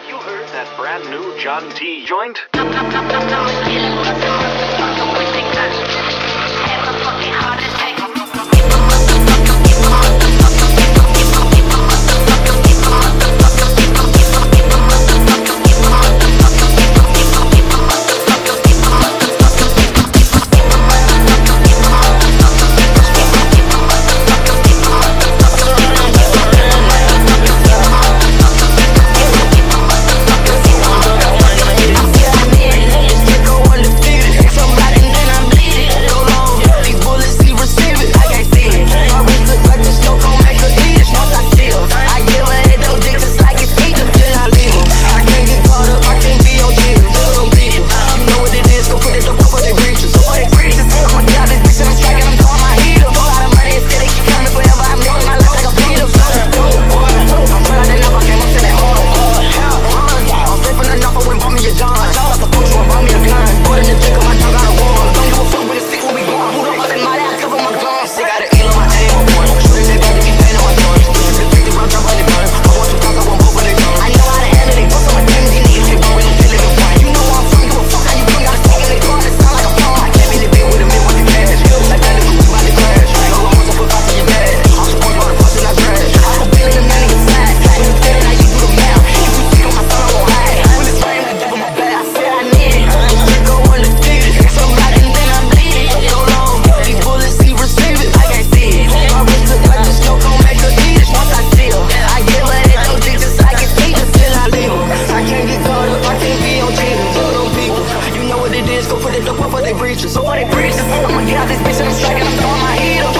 Have you heard that brand new Jon T joint? Don't put it up over they breaches. Over they breaches. I'ma get out this bitch and I'm striking. I'm throwing my heat up.